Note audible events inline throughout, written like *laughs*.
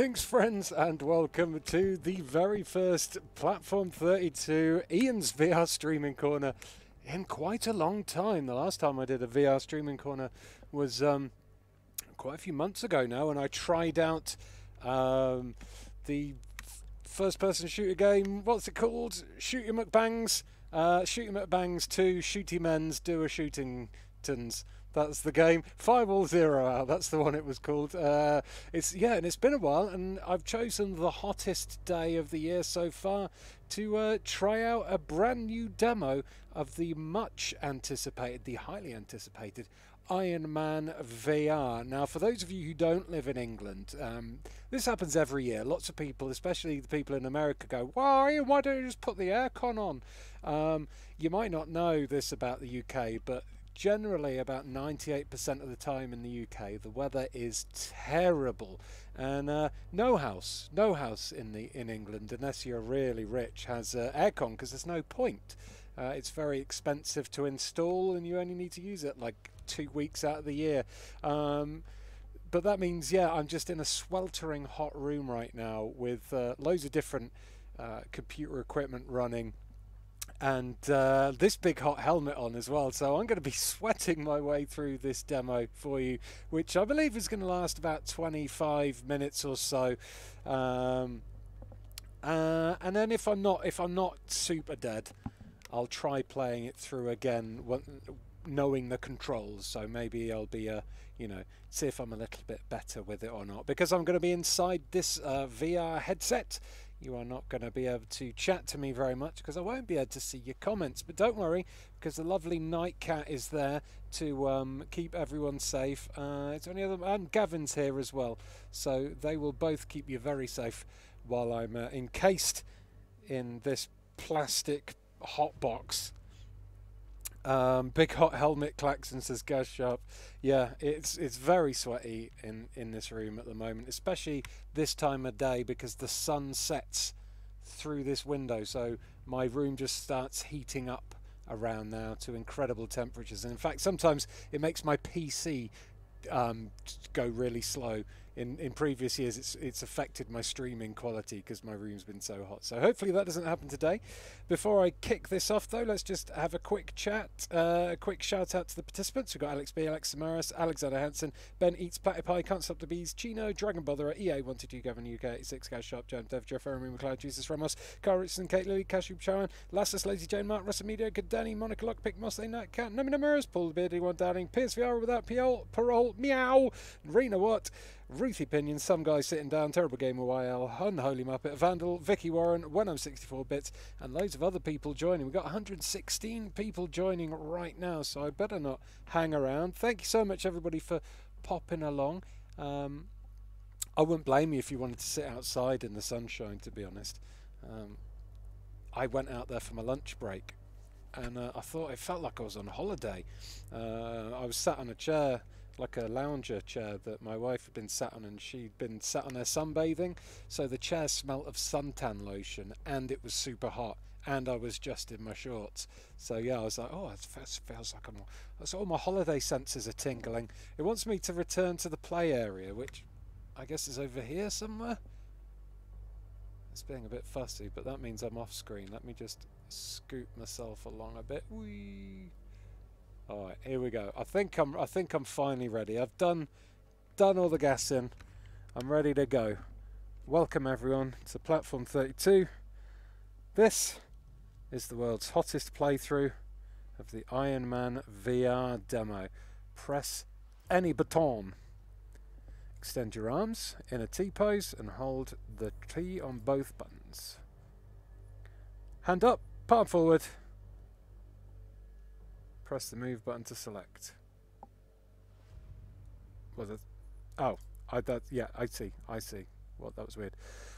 Greetings, friends, and welcome to the very first Platform 32 Ian's VR streaming corner in quite a long time. The last time I did a VR streaming corner was um, quite a few months ago now, and I tried out um, the first person shooter game. What's it called? Shooty McBangs. Uh, Shooty McBangs 2 Shooty Men's Do a Shooting Tons. That's the game. Firewall Zero Hour. That's the one it was called. Uh, it's yeah, and it's been a while, and I've chosen the hottest day of the year so far to uh, try out a brand new demo of the much anticipated, the highly anticipated Iron Man VR. Now, for those of you who don't live in England, um, this happens every year. Lots of people, especially the people in America, go, "Why? Why don't you just put the aircon on?" Um, you might not know this about the UK, but generally about 98% of the time in the UK the weather is terrible. And uh, no house no house in the in England unless you're really rich has uh, aircon because there's no point. Uh, it's very expensive to install and you only need to use it like two weeks out of the year. Um, but that means yeah I'm just in a sweltering hot room right now with uh, loads of different uh, computer equipment running and uh, this big hot helmet on as well. So I'm going to be *laughs* sweating my way through this demo for you, which I believe is going to last about 25 minutes or so. Um, uh, and then if I'm not if I'm not super dead, I'll try playing it through again, knowing the controls. So maybe I'll be a you know see if I'm a little bit better with it or not because I'm going to be inside this uh, VR headset you are not going to be able to chat to me very much because I won't be able to see your comments. But don't worry, because the lovely Night Cat is there to um, keep everyone safe. Uh, it's only other and Gavin's here as well, so they will both keep you very safe while I'm uh, encased in this plastic hot box um, big hot helmet klaxon says Gaz Sharp. Yeah, it's it's very sweaty in in this room at the moment, especially this time of day because the sun sets through this window, so my room just starts heating up around now to incredible temperatures. And in fact, sometimes it makes my PC um, go really slow in in previous years it's it's affected my streaming quality because my room's been so hot. So hopefully that doesn't happen today. Before I kick this off though let's just have a quick chat uh, a quick shout out to the participants. We've got Alex B Alex Samaras Alexander Hansen Ben Eats Platypie Can't Stop the Bees Chino Dragon Botherer EA 122 Gavin UK 86 Guys Sharp Jam Dev Jeff Jeremy McLeod Jesus Ramos Carl Richardson Kate Lily Cashew Charan Lassus Lazy Jane Mark Russell Media Good Danny Monica Lockpick Mosley Nat Cat Nomina Mirrors Paul the Beardy One Downing Pierce VR without parole, parole Meow Rena Watt Ruthie Pinion, some guy sitting down, Terrible Gamer YL, Unholy Muppet, Vandal, Vicky Warren, When I'm 64 Bits, and loads of other people joining. We've got 116 people joining right now, so I better not hang around. Thank you so much, everybody, for popping along. Um, I wouldn't blame you if you wanted to sit outside in the sunshine, to be honest. Um, I went out there for my lunch break and uh, I thought it felt like I was on holiday. Uh, I was sat on a chair like a lounger chair that my wife had been sat on, and she'd been sat on there sunbathing. So the chair smelt of suntan lotion, and it was super hot. And I was just in my shorts, so yeah, I was like, "Oh, it feels like I'm." So all my holiday senses are tingling. It wants me to return to the play area, which I guess is over here somewhere. It's being a bit fussy, but that means I'm off screen. Let me just scoot myself along a bit. Whee! All right, here we go. I think I'm I think I'm finally ready. I've done done all the gas in. I'm ready to go. Welcome everyone to Platform 32. This is the world's hottest playthrough of the Iron Man VR demo. Press any button. Extend your arms in a T pose and hold the T on both buttons. Hand up, palm forward press the move button to select. Was it? Oh, I that yeah, I see, I see. Well, that was weird.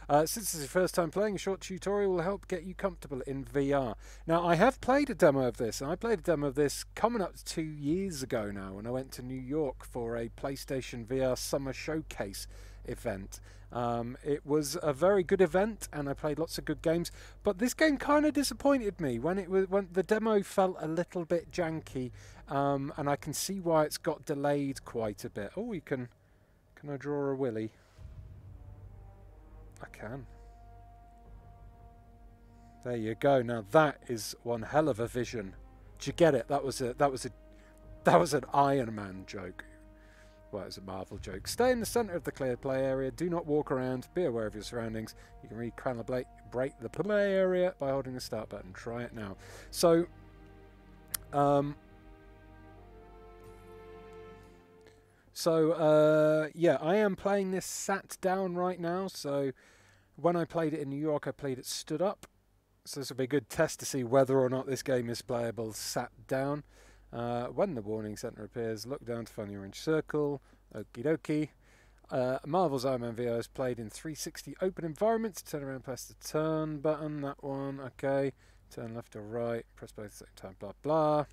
Uh, since this is your first time playing, a short tutorial will help get you comfortable in VR. Now, I have played a demo of this, and I played a demo of this coming up to two years ago now when I went to New York for a PlayStation VR Summer Showcase event. Um, it was a very good event, and I played lots of good games. But this game kind of disappointed me when it was when the demo felt a little bit janky, um, and I can see why it's got delayed quite a bit. Oh, you can can I draw a willy? I can. There you go. Now that is one hell of a vision. Did you get it? That was a that was a that was an Iron Man joke. Well, it's a Marvel joke. Stay in the centre of the clear play area. Do not walk around. Be aware of your surroundings. You can recalibrate break the play area by holding the start button. Try it now. So, um, so uh, yeah, I am playing this sat down right now. So, when I played it in New York, I played it stood up. So this will be a good test to see whether or not this game is playable sat down. Uh, when the warning center appears, look down to find the orange circle. Okie dokie. Uh, Marvel's Iron Man VR is played in 360 open environments. Turn around, press the turn button. That one, okay. Turn left or right. Press both at the same time. Blah blah.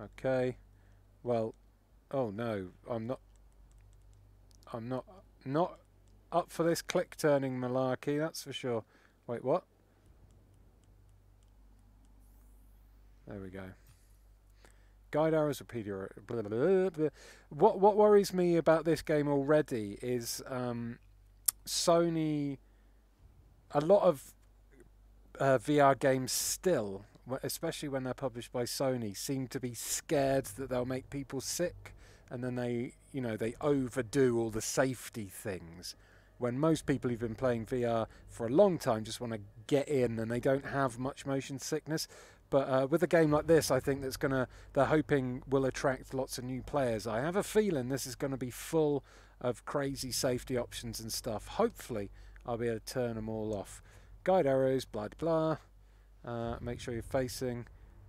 Okay. Well, oh no, I'm not. I'm not not up for this click turning malarkey. That's for sure. Wait, what? There we go. Guide arrows, repeater. Blah, blah, blah, blah. What what worries me about this game already is um, Sony. A lot of uh, VR games still, especially when they're published by Sony, seem to be scared that they'll make people sick, and then they, you know, they overdo all the safety things. When most people who've been playing VR for a long time just want to get in and they don't have much motion sickness. But uh, with a game like this, I think that's gonna they're hoping will attract lots of new players. I have a feeling this is going to be full of crazy safety options and stuff. Hopefully, I'll be able to turn them all off. Guide arrows, blah blah. Uh, make sure you're facing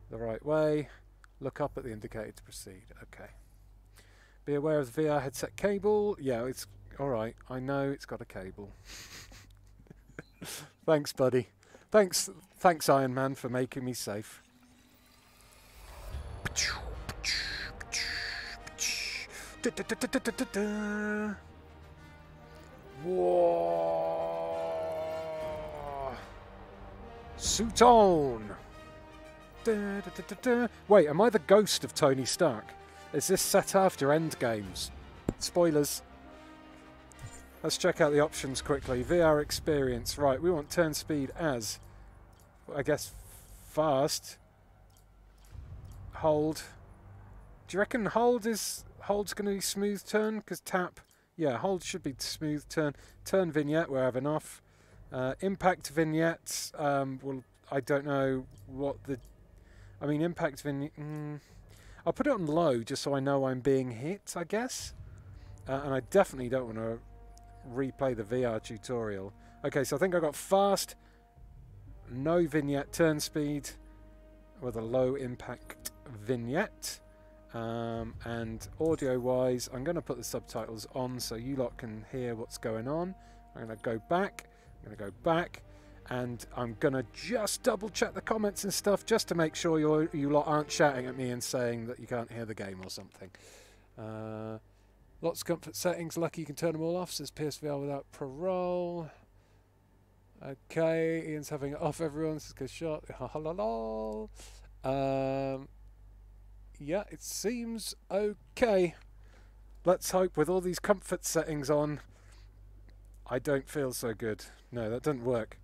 the right way. Look up at the indicator to proceed. Okay. Be aware of the VR headset cable. Yeah, it's all right. I know it's got a cable. *laughs* Thanks, buddy. Thanks, thanks, Iron Man, for making me safe. Whoa! Suit on! Wait, am I the ghost of Tony Stark? Is this set after Endgames? Spoilers. Let's check out the options quickly. VR experience. Right, we want turn speed as, I guess, fast. Hold. Do you reckon hold is hold's going to be smooth turn? Because tap, yeah, hold should be smooth turn. Turn vignette, we're having off. Uh, impact vignettes, um, well, I don't know what the... I mean, impact vignette... Mm, I'll put it on low just so I know I'm being hit, I guess. Uh, and I definitely don't want to replay the VR tutorial. Okay, so I think I got fast, no vignette turn speed with a low impact vignette. Um, and audio wise, I'm going to put the subtitles on so you lot can hear what's going on. I'm going to go back, I'm going to go back, and I'm going to just double check the comments and stuff just to make sure you you lot aren't shouting at me and saying that you can't hear the game or something. Uh, Lots of comfort settings. Lucky you can turn them all off. Says PSVR without parole. Okay, Ian's having it off. Everyone says good shot. um, yeah, it seems okay. Let's hope with all these comfort settings on, I don't feel so good. No, that doesn't work.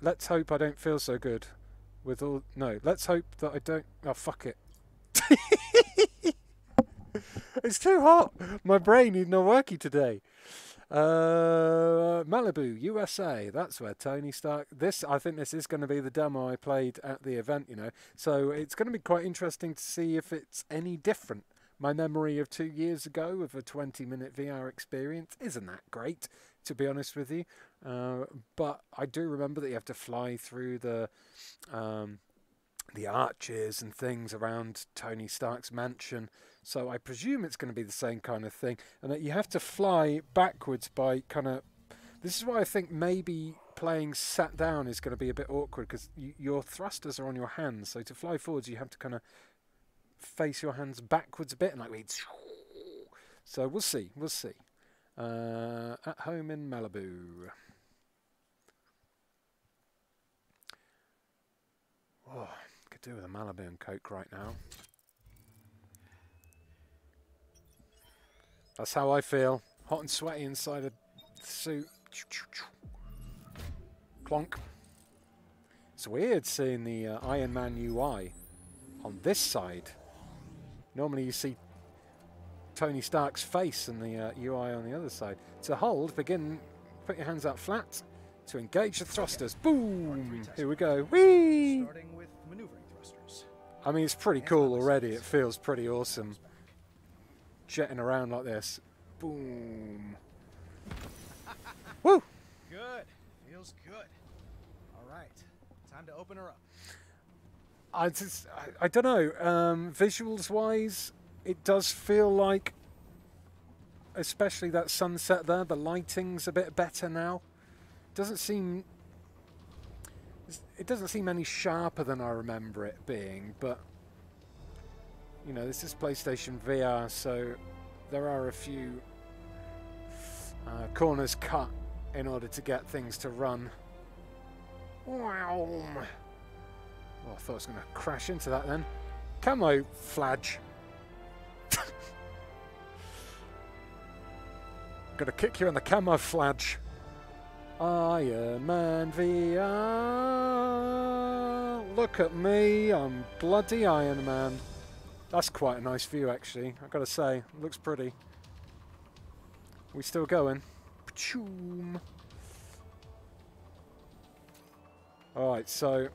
Let's hope I don't feel so good. With all no, let's hope that I don't. Oh fuck it. *laughs* *laughs* it's too hot. My brain is not working today. Uh, Malibu, USA. That's where Tony Stark. This, I think, this is going to be the demo I played at the event. You know, so it's going to be quite interesting to see if it's any different. My memory of two years ago of a 20-minute VR experience isn't that great, to be honest with you. Uh, but I do remember that you have to fly through the um, the arches and things around Tony Stark's mansion. So I presume it's going to be the same kind of thing, and that you have to fly backwards by kind of. This is why I think maybe playing sat down is going to be a bit awkward because your thrusters are on your hands. So to fly forwards, you have to kind of face your hands backwards a bit, and like we. *sniffs* So we'll see. We'll see. Uh, at home in Malibu. Oh could do with a Malibu and Coke right now. That's how I feel. Hot and sweaty inside a suit. Clonk. It's weird seeing the uh, Iron Man UI on this side. Normally you see Tony Stark's face and the uh, UI on the other side. To hold, begin, put your hands out flat. To engage the thrusters. Boom! Here we go. Whee! Starting with maneuvering thrusters. I mean, it's pretty cool already. It feels pretty awesome. Jetting around like this. Boom. Woo! Good. Feels good. All right. Time to open her up. I just, I, I don't know. Um, visuals wise, it does feel like, especially that sunset there, the lighting's a bit better now. Doesn't seem. It doesn't seem any sharper than I remember it being, but you know, this is PlayStation VR, so there are a few uh, corners cut in order to get things to run. Wow. Oh, I thought I was going to crash into that then. Camouflage. I'm *laughs* Gonna kick you in the camouflage. Iron Man VR. Look at me, I'm bloody Iron Man. That's quite a nice view actually, I've got to say. Looks pretty. We still going? Pchoom. Alright, so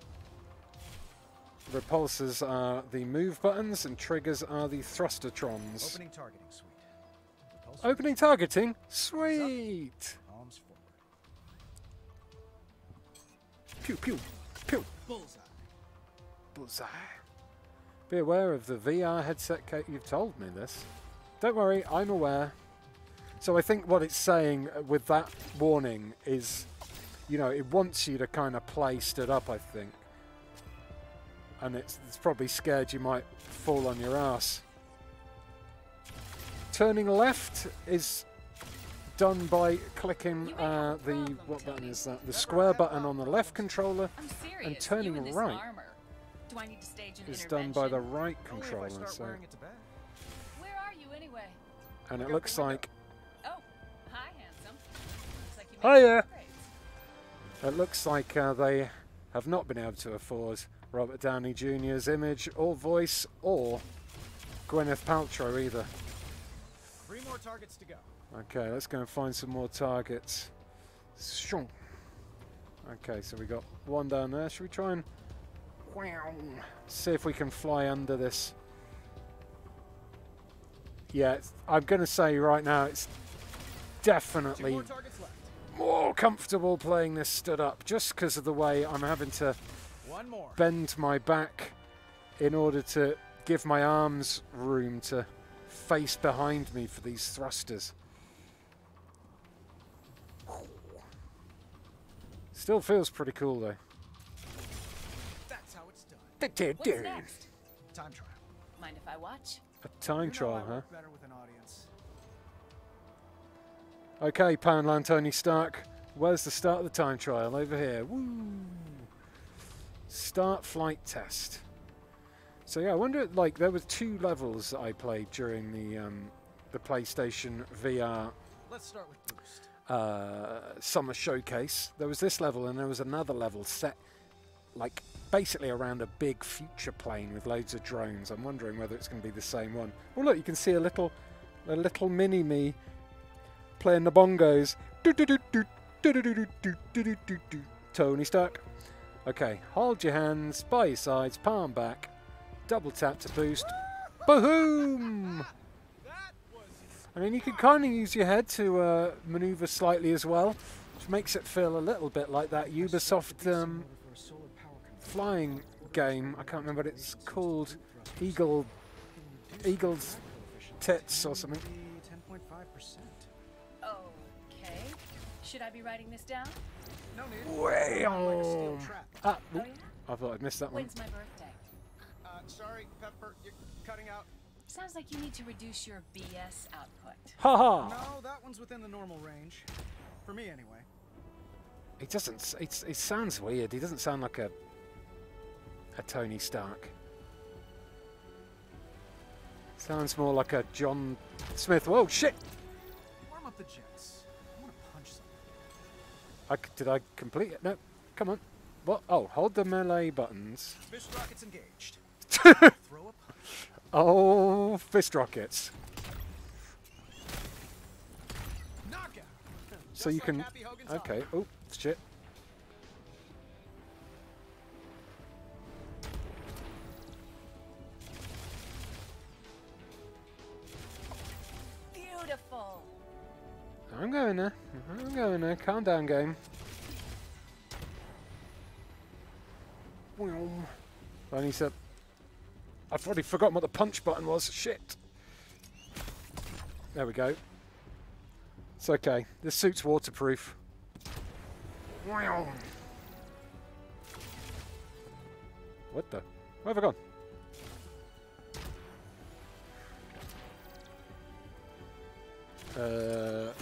repulsors are the move buttons and triggers are the thrustertrons. Opening targeting suite. Repulsor Opening targeting? Sweet! Arms forward. Pew pew pew. Bullseye. Bullseye. Be aware of the VR headset Kate. You've told me this. Don't worry, I'm aware. So I think what it's saying uh, with that warning is, you know, it wants you to kind of play stood up, I think. And it's, it's probably scared you might fall on your ass. Turning left is done by clicking uh, the, what button is that? The square button on the left controller I'm serious. turning you in this right. Do I need to stage an is done by the intervention? right Only if I controller. start So, wearing it to bed. Where are you anyway? and it looks like Oh, hi, handsome. Looks like you Hiya. some. It looks like uh, they have not been able to afford Robert Downey Jr.'s image or voice or Gwyneth Paltrow either. Three more targets to go. Okay, let's go and find some more targets. Shoo. Okay, so we got one down there. Should we try and see if we can fly under this? Yeah, I'm going to say right now it's definitely more comfortable playing this stood up just because of the way I'm having to bend my back in order to give my arms room to face behind me for these thrusters. Still feels pretty cool though. What's next? Time trial. Mind if I watch? A time You know trial, huh? better with an audience. Okay, Poundland Tony Stark. Where's the start of the time trial? Over here. Woo! Start flight test. So yeah, I wonder. Like, there were two levels that I played during the um, the PlayStation VR Let's start with boost. uh, summer showcase. There was this level, and there was another level set, like basically around a big future plane with loads of drones. I'm wondering whether it's going to be the same one. Oh look, you can see a little, a little mini me playing the bongos. Tony Stark. Okay, hold your hands by your sides, palm back, double tap to boost. Boom! I mean, you can kind of use your head to uh, maneuver slightly as well, which makes it feel a little bit like that Ubisoft um, flying game. I can't remember what it's called. Eagle, Eagle's tits or something. 10.5%. Okay. Should I be writing this down? No need. Way Like a steel on. Ah, Oh, yeah? I thought I'd missed that one. When's my birthday? Uh, sorry, Pepper, you're cutting out. Sounds like you need to reduce your BS output. Ha ha! No, that one's within the normal range. For me, anyway. He doesn't. It's, it sounds weird. He doesn't sound like a a Tony Stark. Sounds more like a John Smith. Whoa, shit! Warm up the jets. I want to punch something. I did I complete it? No. Come on. What? Oh, hold the melee buttons. Fist rockets engaged. *laughs* Throw a punch. Oh, fist rockets. Knockout. So Just you like can. Okay. Oh, shit. I'm going there. I'm going there. Calm down, game. I need to. I've already forgotten what the punch button was. Shit. There we go. It's okay. This suit's waterproof. What the? Where have I gone? Uh,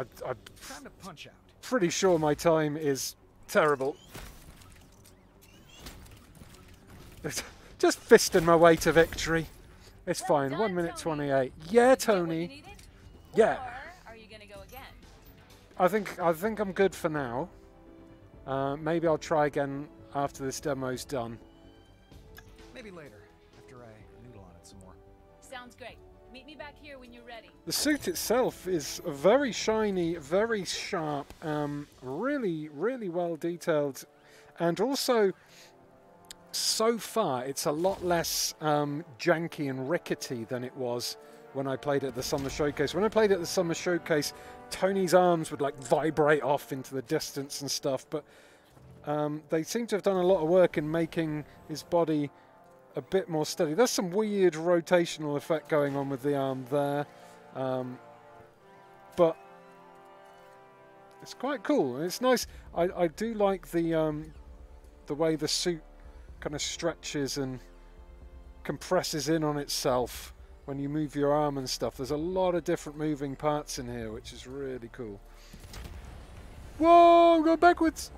I, I'm Time to punch out. pretty sure my time is terrible. Just fisting my way to victory. It's Well fine. done, One minute Tony. twenty-eight. Yeah, Did you get what you Tony. Yeah. Or are you gonna go again? I think I think I'm good for now. Uh, maybe I'll try again after this demo's done. Maybe later, after I noodle on it some more. Sounds great. Meet me back here when you're ready. The suit itself is very shiny, very sharp, um, really, really well detailed, and also so far it's a lot less um, janky and rickety than it was when I played at the Summer Showcase. When I played at the Summer Showcase, Tony's arms would like vibrate off into the distance and stuff, but um, they seem to have done a lot of work in making his body a bit more steady. There's some weird rotational effect going on with the arm there, um, but it's quite cool. It's nice. I, I do like the um, the way the suit kind of stretches and compresses in on itself when you move your arm and stuff. There's a lot of different moving parts in here, which is really cool. Whoa, I'm going backwards.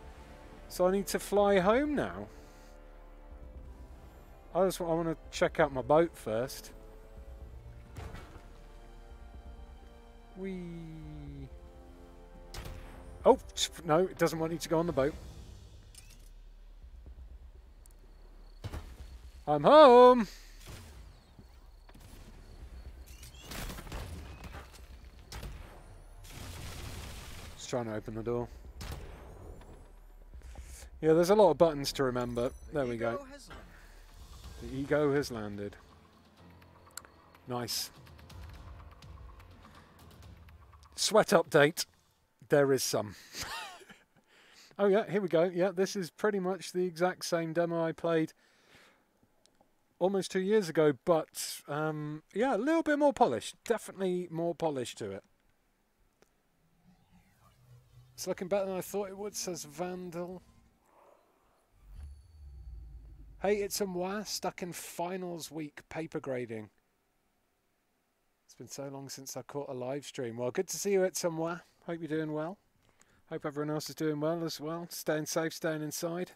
So I need to fly home now. I just I want to check out my boat first. We. Oh no! It doesn't want you to go on the boat. I'm home. Just trying to open the door. Yeah, there's a lot of buttons to remember. There we go. The ego has landed. Nice. Sweat update. There is some. *laughs* oh yeah, here we go. Yeah, this is pretty much the exact same demo I played almost two years ago, but um, yeah, a little bit more polished. Definitely more polish to it. It's looking better than I thought it would, says Vandal. Hey, it's a moi stuck in finals week paper grading. It's been so long since I caught a live stream. Well, good to see you, it's a moi. Hope you're doing well. Hope everyone else is doing well as well. Staying safe, staying inside.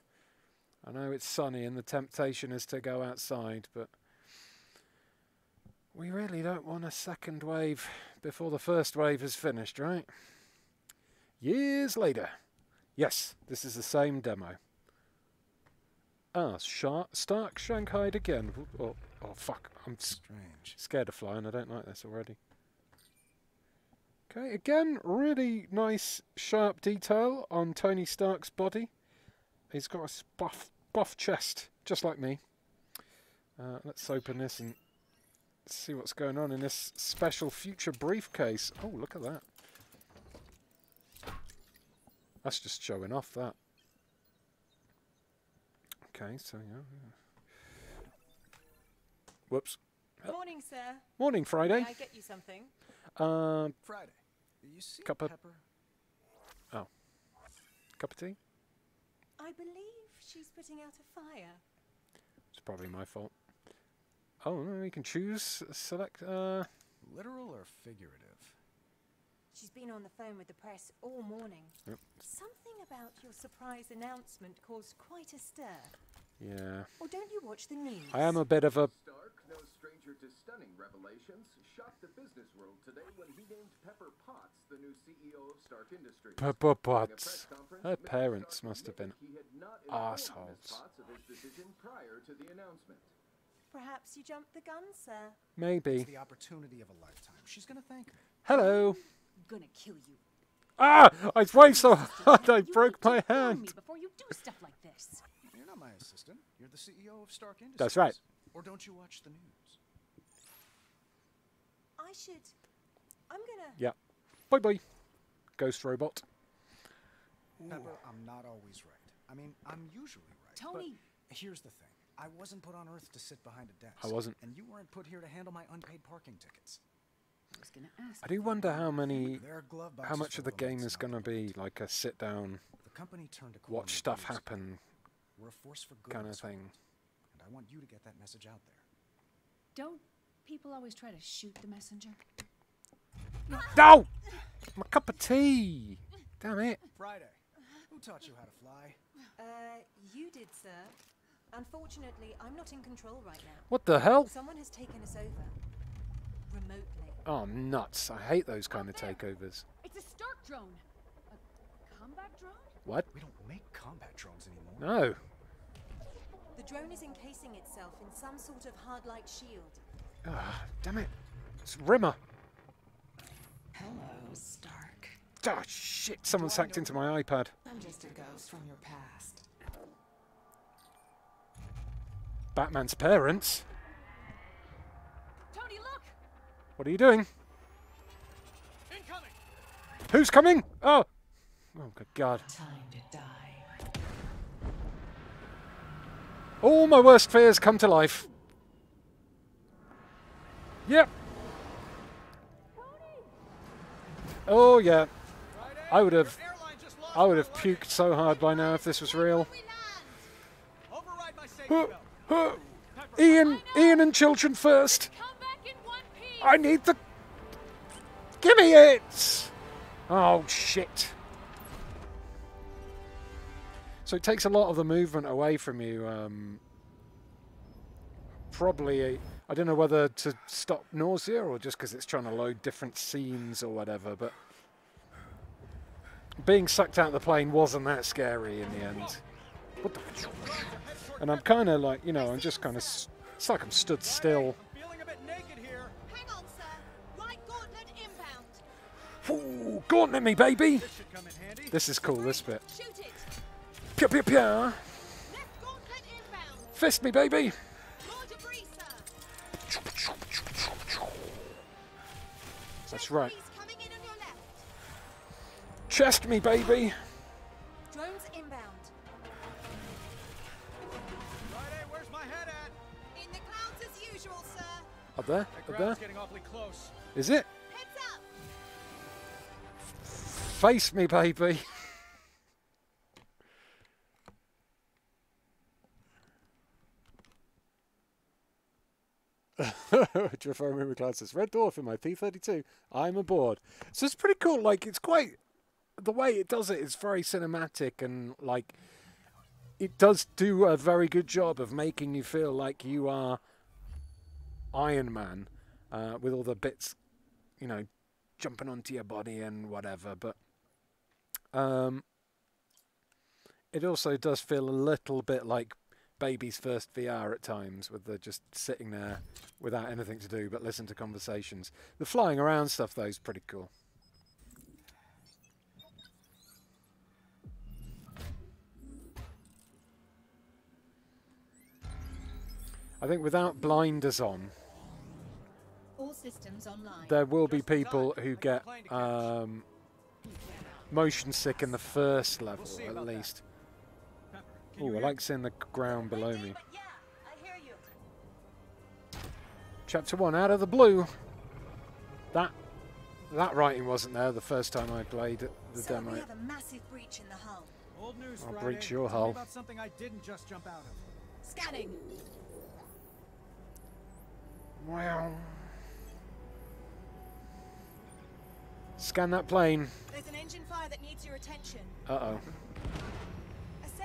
I know it's sunny and the temptation is to go outside, but we really don't want a second wave before the first wave is finished, right? Years later. Yes, this is the same demo. Ah, Shark, Stark Shanghaied again. Oh, oh fuck. I'm Strange. scared of flying. I don't like this already. Okay, again, really nice, sharp detail on Tony Stark's body. He's got a buff, buff chest, just like me. Uh, let's open this and see what's going on in this special future briefcase. Oh, look at that. That's just showing off that. Okay, so yeah. yeah. Whoops. Morning, sir. Morning, Friday. May I get you something? Um, Friday. You see Cup of- Pepper? cup of tea? I believe she's putting out a fire. It's probably my fault. Oh, no, you can choose, select, uh, Literal or figurative? She's been on the phone with the press all morning. Yep. Something about your surprise announcement caused quite a stir. Yeah. Or don't you watch the news? I am a bit of a Stark, no stranger to stunning revelations, shocked the business world today when he named Pepper Potts the new CEO of Stark Industries. Pepper Potts. Her parents Stark must have been admitted he had not informed Ms. assholes. Potts of his decision prior to the announcement. Perhaps you jumped the gun, sir. maybe. It's the opportunity of a lifetime. She's gonna thank me. Hello. Gonna kill you. Ah! I waved so hard I You broke my hand. me before you do stuff like this. You're not my assistant. You're the CEO of Stark Industries. That's right. Or don't you watch the news? I should. I'm gonna. Yeah. Bye bye. Ghost robot. Pepper, I'm not always right. I mean, I'm usually right. Tony. But here's the thing. I wasn't put on Earth to sit behind a desk. I wasn't. And you weren't put here to handle my unpaid parking tickets. I was gonna ask. I do wonder how many, There are glove how much of the game is going to be like a sit down, The company turned a corner watch stuff years ago. happen We're a force for good kind of thing. And I want you to get that message out there. Don't people always try to shoot the messenger? No! My cup of tea! Damn it. Friday, who taught you how to fly? Uh, you did, sir. Unfortunately, I'm not in control right now. What the hell? Someone has taken us over. Remotely. Oh, nuts. I hate those kind of takeovers. It's a Stark drone. A combat drone? What? We don't make combat drones anymore. No. The drone is encasing itself in some sort of hard-light shield. Ah, damn it. It's Rimmer. Hello, Stark. Ah, shit. Someone's hacked into my iPad. I'm just a ghost from your past. Batman's parents. Tony, look! What are you doing? Incoming! Who's coming? Oh. Oh, good God. Time to die. All my worst fears come to life. Yep. Oh, yeah. I would have. I would have puked so hard by now if this was real. Override my safety Huh, belt. huh. Ian, Ian and children first. Come back in one piece! I need the. Give me it! Oh, shit. So it takes a lot of the movement away from you. Um, probably, I don't know whether to stop nausea or just because it's trying to load different scenes or whatever, but being sucked out of the plane wasn't that scary in the end. What the? And I'm kind of like, you know, I'm just kind of. It's like I'm stood still. Feeling a bit naked here. Hang on, sir. Right gauntlet. Ooh, gauntlet me, baby! This should come in handy. This is cool, this bit. Shoot it. Pew pew pew! Left. Fist me, baby! More debris, sir. That's right. Debris coming in on your left. Chest me, baby! Drones inbound. Friday, where's my head at? In the clouds as usual, sir. Up there? That Up there? getting awfully close. Is it? Heads up. Face me, baby! Jafar McLeod says, Red Dwarf in my P32. I'm aboard. So it's pretty cool. Like, it's quite. The way it does it, it is very cinematic and, like, it does do a very good job of making you feel like you are Iron Man uh, with all the bits, you know, jumping onto your body and whatever. But um, it also does feel a little bit like baby's first VR at times, with the just sitting there without anything to do but listen to conversations. The flying around stuff though is pretty cool. I think without blinders on, All systems online. there will be people who get um, motion sick in the first level at least. Pepper, can you Oh, I like seeing the ground below me. But yeah, I hear you. Chapter one, out of the blue. That that writing wasn't there the first time I played the Sir, demo. we have a massive breach in the hull. Old news, I'll Friday. breach your hull. about something I didn't just jump out of. Scanning. Wow. Scan that plane. There's an engine fire that needs your attention. Uh oh. A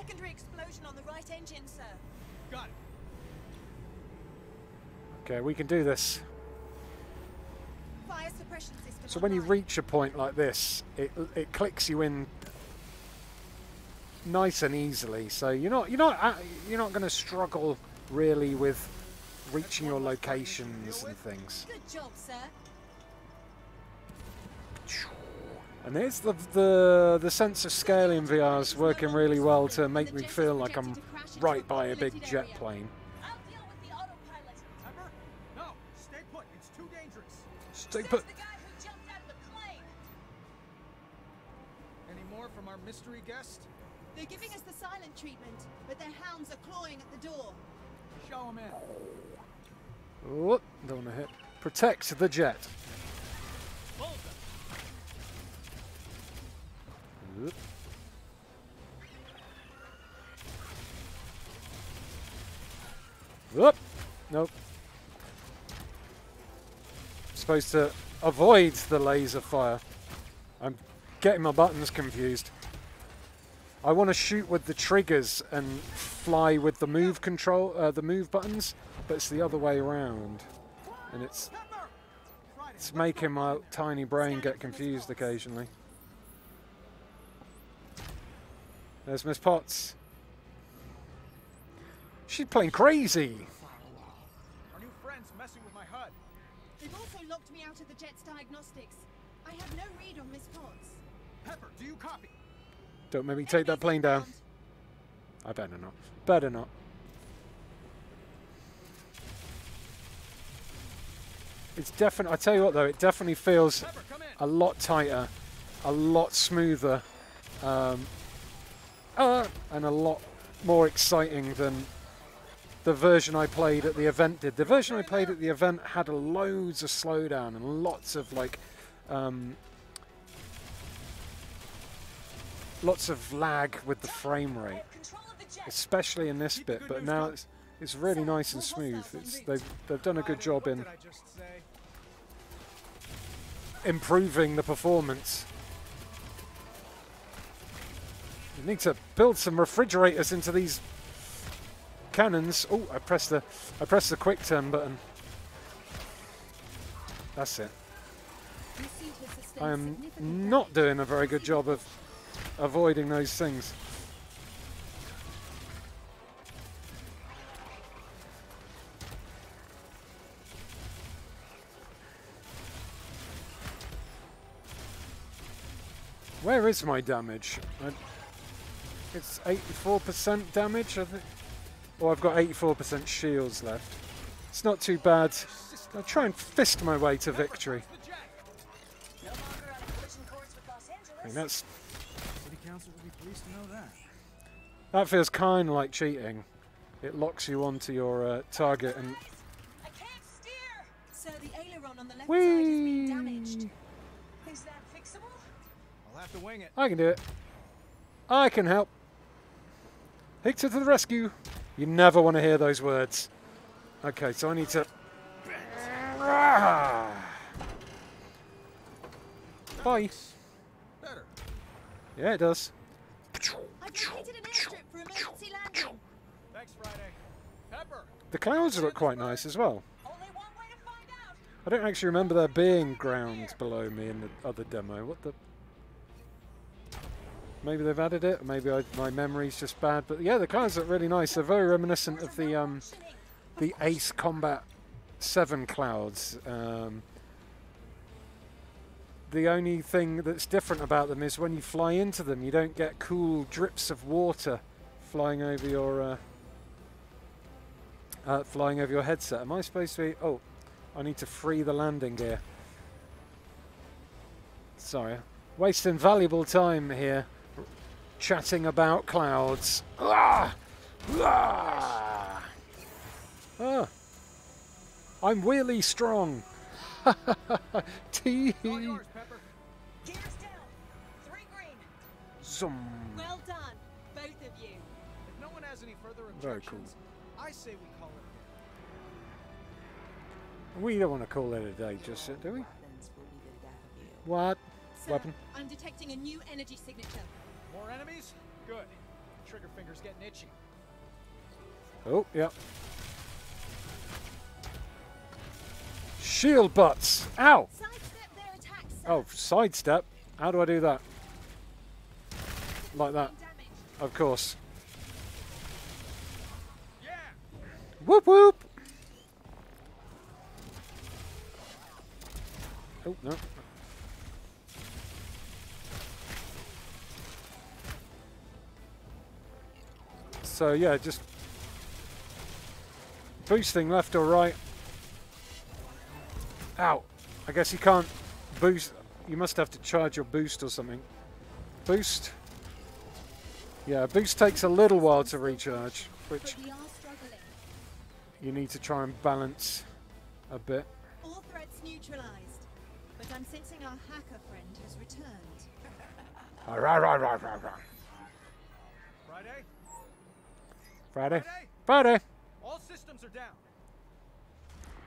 secondary explosion on the right engine, sir. Got it. Okay, we can do this. Fire suppression system. So when you reach a point like this, it it clicks you in nice and easily. So you're not you're not uh, you're not going to struggle really with reaching your locations and things. Good job, sir. And there's the the the sense of scale in VR is working really well to make me feel like I'm right by a big jet plane. I'll deal with the autopilot. Pepper? No, stay put. It's too dangerous. Stay Says put. the guy who jumped out of the plane. Any more from our mystery guest? They're giving us the silent treatment, but their hounds are clawing at the door. Show him in. Oh, don't want to hit. Protect the jet. Oop. Nope. Supposed to avoid the laser fire. I'm getting my buttons confused. I want to shoot with the triggers and fly with the move control, uh, the move buttons, but it's the other way around, and it's it's making my tiny brain get confused occasionally. There's Miss Potts. She's playing crazy. Our new friend's messing with my HUD. They've also locked me out of the jet's diagnostics. I have no read on Miss Potts. Pepper, do you copy? Don't make me take that plane down. I better not. Better not. It's definitely. I tell you what, though, it definitely feels Pepper, a lot tighter, a lot smoother, um, uh, and a lot more exciting than the version I played at the event did. The version I played at the event had loads of slowdown and lots of like, um, lots of lag with the frame rate, Control of the jet. especially in this bit. But now it's it's really nice and smooth. It's they've they've done a good job in did I just say? improving the performance. You need to build some refrigerators into these cannons. Oh, I pressed the I pressed the quick turn button. That's it. I am not doing a very good job of avoiding those things. Where is my damage? I, it's 84% damage, I think. Oh, I've got 84% shields left. It's not too bad. I'll try and fist my way to victory. The jet. No longer on collision course with Los Angeles. I mean, that's City Council will be pleased to know that. That feels kind of like cheating. It locks you onto your uh, target and I can't steer. Sir, the aileron on the left side has been damaged. Whee! Is that fixable? I'll have to wing it. I can do it. I can help. Hector to the rescue. You never want to hear those words. Okay, so I need to. *sighs* Bye. Better. Yeah, it does. I've located an airstrip for emergency landing. Thanks, The clouds look quite nice as well. Only one way to find out. I don't actually remember there being ground below me in the other demo. What the? Maybe they've added it. Maybe I, my memory's just bad. But yeah, the clouds look really nice. They're very reminiscent of the um, the Ace Combat Seven clouds. Um, the only thing that's different about them is when you fly into them, you don't get cool drips of water flying over your uh, uh, flying over your headset. Am I supposed to be? Oh, I need to free the landing gear. Sorry, wasting valuable time here, chatting about clouds. Ah! Ah! Ah! I'm really strong. *laughs* Tee All yours, Pepper. Gears down. Three green. Zoom. Well done, both of you. If no one has any further Very objections, I say we call it. We don't want to call it a day just yet, do we? Weapons will be the death of you. What? Sir, Weapon? I'm detecting a new energy signature. More enemies? Good. Trigger finger's getting itchy. Oh, yep. Shield butts! Ow! Sidestep their. Oh, sidestep. How do I do that? Like that, of course. Whoop whoop! Oh, no. So, yeah, just boosting left or right. Ow! I guess you can't boost. You must have to charge your boost or something. Boost. Yeah, boost takes a little while to recharge, which But we are struggling. you need to try and balance a bit. All threats neutralized. But I'm sensing our hacker friend has returned. *laughs* Friday? Friday. Friday? Friday. All systems are down.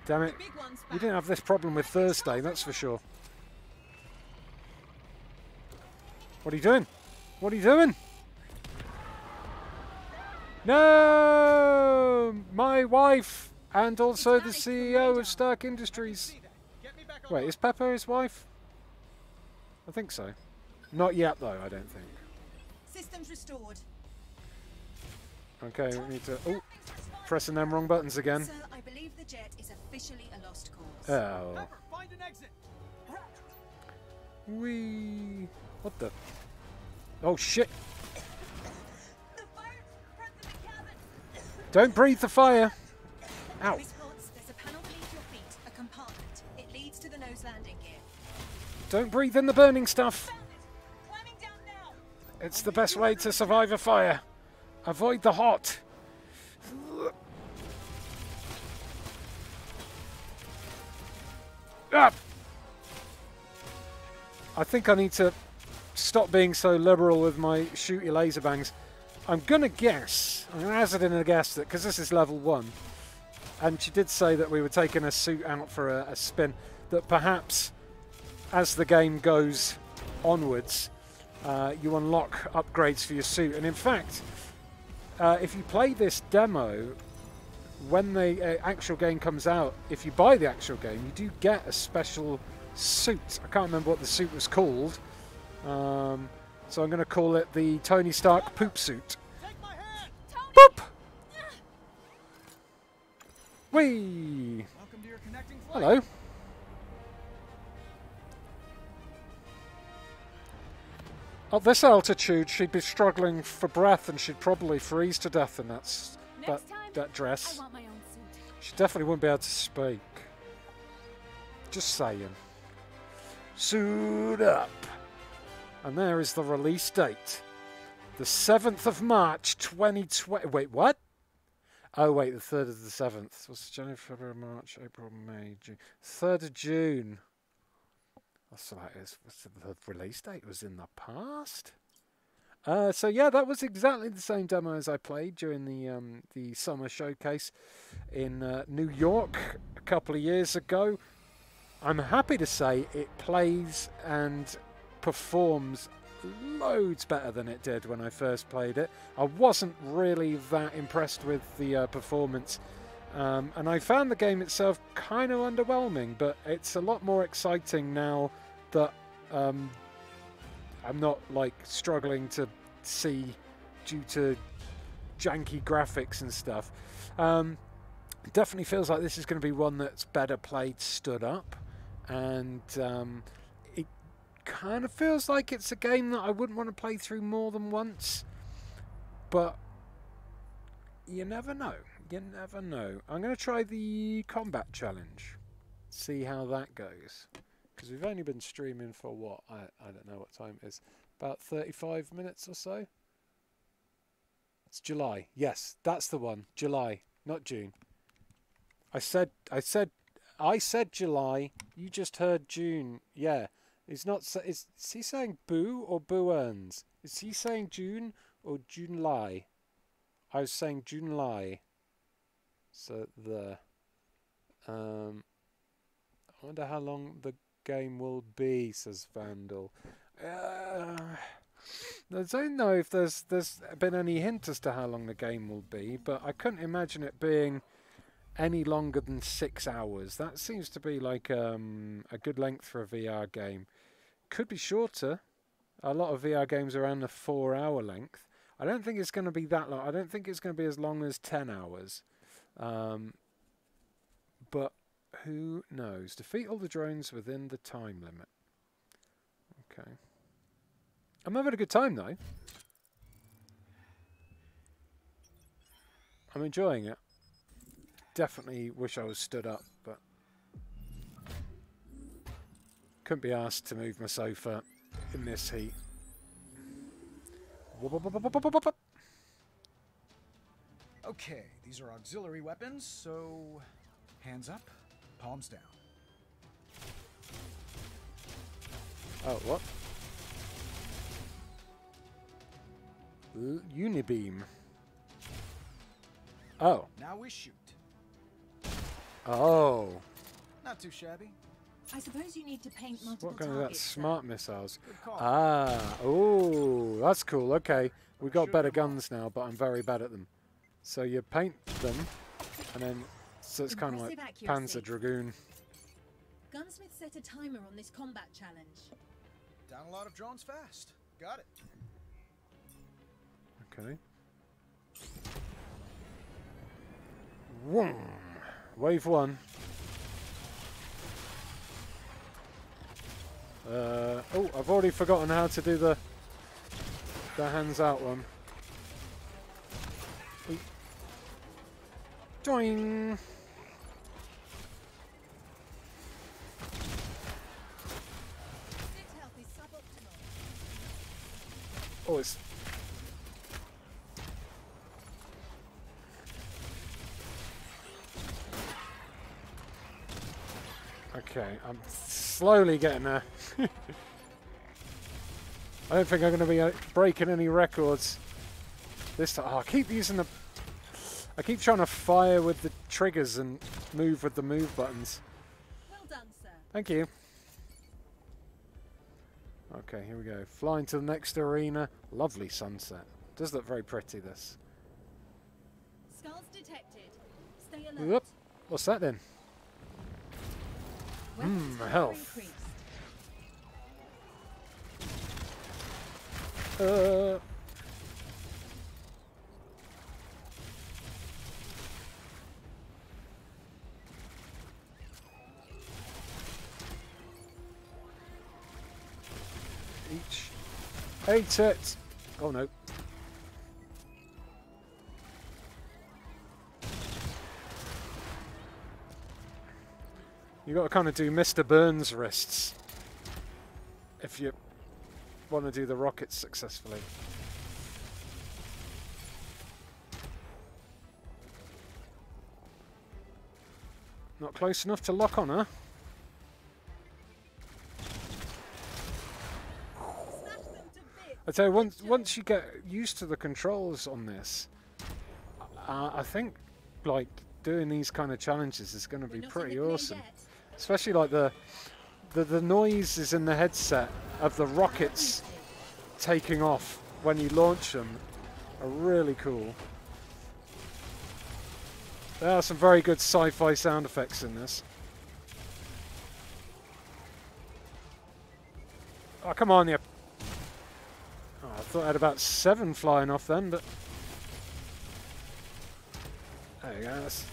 Damn it. big one's You didn't have this problem with Thursday, that's for sure. What are you doing? What are you doing? No! My wife and also the CEO of Stark Industries. See that. Get me back on Wait, is Pepper his wife? I think so. Not yet, though, I don't think. Systems restored. Okay, we need to... Oh, pressing them wrong buttons again. Sir, I believe the jet is officially a lost cause. Oh. Pepper, find an exit. Wee. What the? Oh, shit. The fire the cabin. Don't breathe the fire. Ow. Response, there's a panel beneath your feet, a compartment. It leads to the nose landing gear. Don't breathe in the burning stuff. It. Down now. It's the best way to survive a fire. Avoid the hot. Ah! I think I need to stop being so liberal with my shooty laser bangs. I'm gonna guess, I'm gonna hazard in a guess that because this is level one, and she did say that we were taking a suit out for a, a spin, that perhaps as the game goes onwards, uh, you unlock upgrades for your suit. And in fact, uh, if you play this demo, when the uh, actual game comes out, if you buy the actual game, you do get a special suit. I can't remember what the suit was called. Um, so I'm going to call it the Tony Stark poop suit. Take my hand. Boop! Whee! Welcome to your connecting flight. Hello. At this altitude, she'd be struggling for breath and she'd probably freeze to death in that, that, that dress. I want my own suit. She definitely wouldn't be able to speak. Just saying. Suit up. And there is the release date. The 7th of March 2020. Wait, what? Oh, wait, the 3rd of the 7th. What's January, February, March, April, May, June? 3rd of June. That's the, the release date was in the past? Uh, so yeah, that was exactly the same demo as I played during the um, the summer showcase in uh, New York a couple of years ago. I'm happy to say it plays and performs loads better than it did when I first played it. I wasn't really that impressed with the uh, performance, um, and I found the game itself kind of underwhelming. But it's a lot more exciting now that um, I'm not like struggling to see due to janky graphics and stuff. Um, definitely feels like this is going to be one that's better played stood up, and um, it kind of feels like it's a game that I wouldn't want to play through more than once. But you never know. You never know. I'm going to try the combat challenge, see how that goes because we've only been streaming for what I, I don't know what time it is about 35 minutes or so. It's july. Yes that's the one. July not june. I said i said i said july. You just heard june. Yeah. He's not is, is he saying boo or boo earns? Is he saying june or july? I was saying july. So the um I wonder how long the game will be, says Vandal. Uh, I don't know if there's there's been any hint as to how long the game will be, but I couldn't imagine it being any longer than six hours. That seems to be like um, a good length for a VR game. Could be shorter. A lot of VR games are around the four-hour length. I don't think it's going to be that long. I don't think it's going to be as long as ten hours. Um, but who knows? Defeat all the drones within the time limit. Okay. I'm having a good time though. I'm enjoying it. Definitely wish I was stood up, but couldn't be asked to move my sofa in this heat. Okay, these are auxiliary weapons, so hands up, palms down. Oh, what? L Unibeam. Oh. Now we shoot. Oh. Not too shabby. I suppose you need to paint multiple What kind of that targets. sir. smart missiles? Ah. Oh, that's cool. Okay. We've got better guns now, but I'm very bad at them. So you paint them, and then so it's kind of like Impressive Panzer. Dragoon. Gunsmith set a timer on this combat challenge. Down a lot of drones fast. Got it. Okay. Vroom. Wave one. Uh, oh, I've already forgotten how to do the the hands out one. Oop. Doing. Oh, it's. Okay, I'm slowly getting there. *laughs* I don't think I'm going to be uh, breaking any records this time. Oh, I keep using the. I keep trying to fire with the triggers and move with the move buttons. Well done, sir. Thank you. Okay, here we go. Flying to the next arena. Lovely sunset. Does look very pretty, this. Skulls detected. Stay alert. Whoop. What's that then? Weapons Mm, health. increased. Uh, Eight it. Oh no. You got to kind of do Mr. Burns wrists if you want to do the rockets successfully. Not close enough to lock on, huh? I tell you, once once you get used to the controls on this, uh, I think like doing these kind of challenges is going to be pretty awesome. Especially like the the the noises in the headset of the rockets taking off when you launch them are really cool. There are some very good sci-fi sound effects in this. Oh, come on, you. I thought I had about seven flying off then, but. There you go. that's-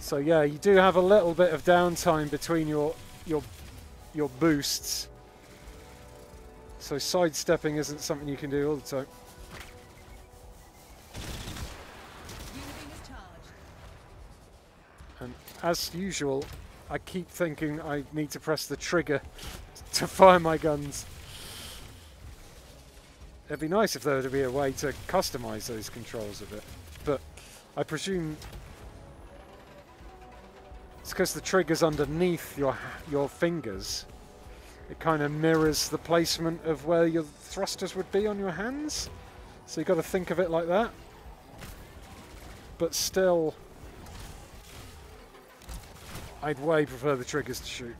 So yeah, you do have a little bit of downtime between your your your boosts. So sidestepping isn't something you can do all the time. Unibeam is charged. And as usual, I keep thinking I need to press the trigger *laughs* to fire my guns. It'd be nice if there would be a way to customize those controls a bit, but I presume it's because the trigger's underneath your your fingers. It kind of mirrors the placement of where your thrusters would be on your hands. So you've got to think of it like that. But still, I'd way prefer the triggers to shoot.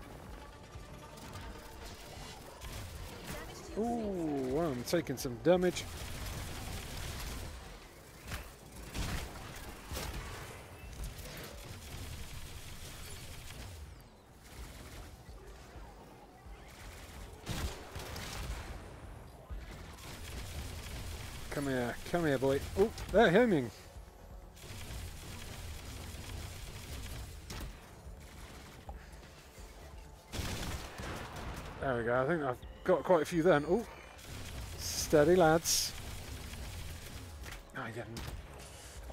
Ooh, I'm taking some damage. Come here, come here, boy. Oh, they're homing. There we go. I think I've got quite a few then. Oh, steady, lads. Ah, I get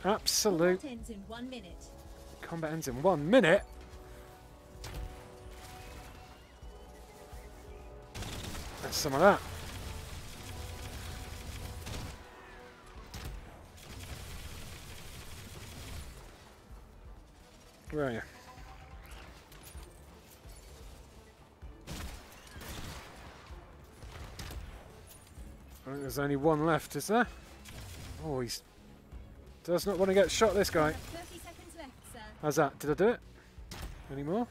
absolute Combat ends in one minute. combat ends in one minute. That's some of that. Where are you? I think there's only one left, is there? Oh, he does not want to get shot, this guy. left. How's that? Did I do it? Any more?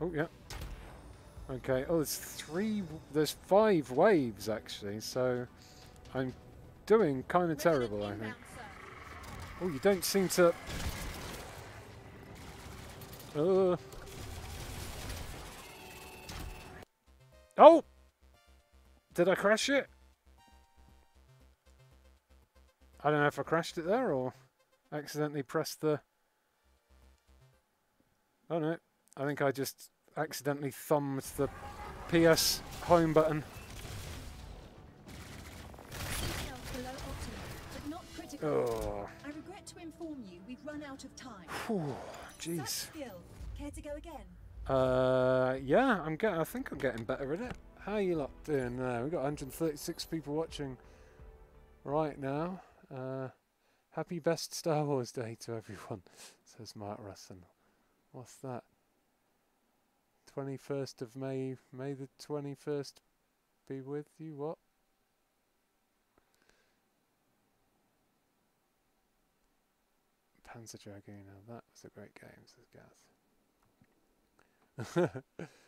Oh, yeah. Okay. Oh, there's three. There's five waves actually. So I'm doing kind of terrible, I think. Oh, you don't seem to. Uh. Oh! Did I crash it? I don't know if I crashed it there or accidentally pressed the. Oh no, I think I just accidentally thumbed the PS home button. Health below optimal, but not critical. Oh, I regret to inform you we've run out of time. Whew, Such jeez. Care to go again? Uh, yeah, I'm getting. I think I'm getting better at it. How you lot doing there? We've got 136 people watching right now. Uh, happy best Star Wars Day to everyone, *laughs* says Mark Russell. What's that? 21st of May. May the 21st be with you. What? Panzer Dragoon. Now that was a great game, says Gath. *laughs*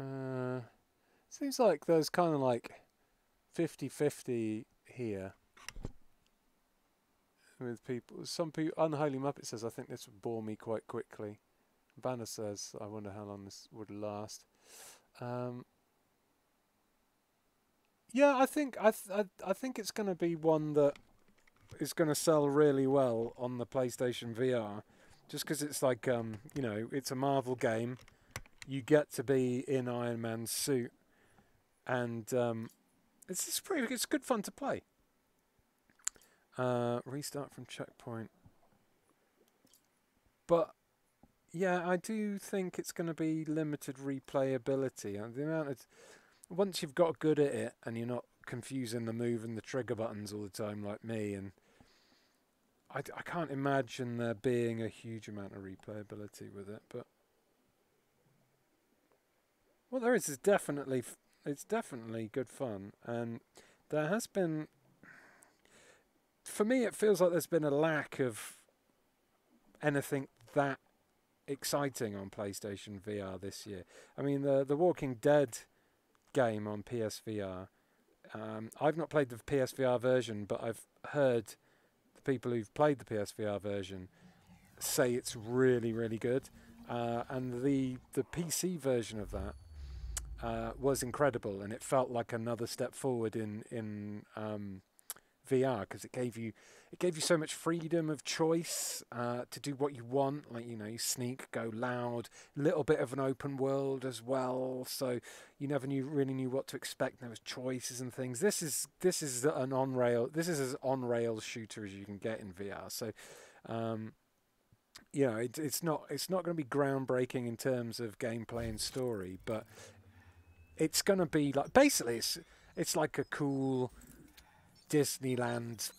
uh, seems like there's kind of like 50-50 here with people. Some people, Unholy Muppet says, I think this would bore me quite quickly. Banner says, I wonder how long this would last. Um, yeah, I think I th- I, I think it's going to be one that is going to sell really well on the PlayStation VR, just because it's like um, you know it's a Marvel game. You get to be in Iron Man's suit, and um, it's it's pretty it's good fun to play. Uh, restart from checkpoint, but yeah, I do think it's going to be limited replayability, and the amount of once you've got good at it and you're not confusing the move and the trigger buttons all the time like me and I, I can't imagine there being a huge amount of replayability with it but what there is is definitely it's definitely good fun and there has been for me it feels like there's been a lack of anything that exciting on PlayStation VR this year. I mean the the Walking Dead game on PSVR. Um, I've not played the PSVR version, but I've heard the people who've played the PSVR version say it's really, really good. Uh, and the the PC version of that uh, was incredible, and it felt like another step forward in in um, VR because it gave you it gave you so much freedom of choice uh, to do what you want. Like you know, you sneak, go loud, little bit of an open world as well. So you never knew really knew what to expect. There was choices and things. This is this is an on rail. This is as on rail shooter as you can get in VR. So. Um, you know, it, it's not it's not going to be groundbreaking in terms of gameplay and story, but it's going to be like basically it's it's like a cool Disneyland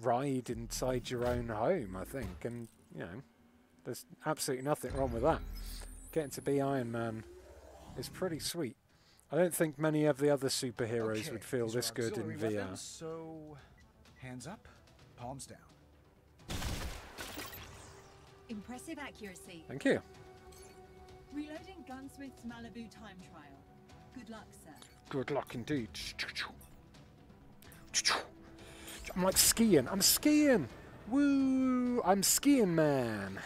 ride inside your own home, I think, and you know, there's absolutely nothing wrong with that. Getting to be Iron Man is pretty sweet. I don't think many of the other superheroes Okay, would feel this good in auxiliary VR. weapons, so, hands up, palms down. Impressive accuracy. Thank you. Reloading Gunsmith's Malibu time trial. Good luck, sir. Good luck indeed. I'm like skiing. I'm skiing. Woo! I'm skiing, man.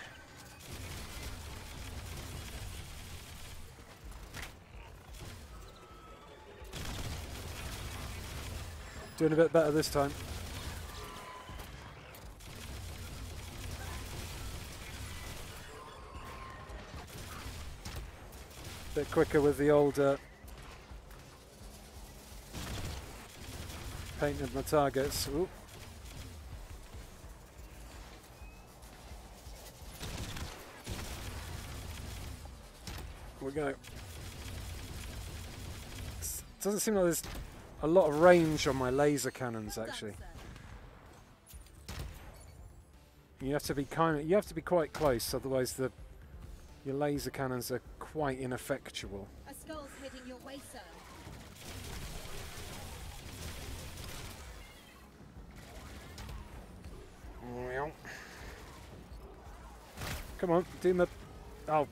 Doing a bit better this time. Bit quicker with the old uh, painting my targets. Ooh. we go. Doesn't seem like there's a lot of range on my laser cannons actually. You have to be kind of you have to be quite close otherwise the your laser cannons are quite ineffectual. A skull's heading your way, sir. Come on, do my Oh,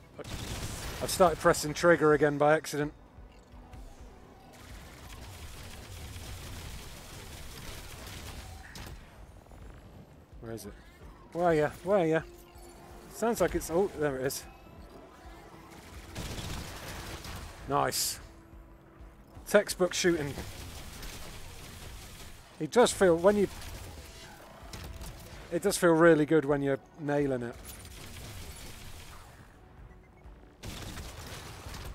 I've started pressing trigger again by accident. Where is it? Where are you? Where are? Sounds like it's. Oh, there it is. Nice. Textbook shooting. It does feel when you. It does feel really good when you're nailing it.